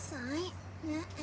さい。ね。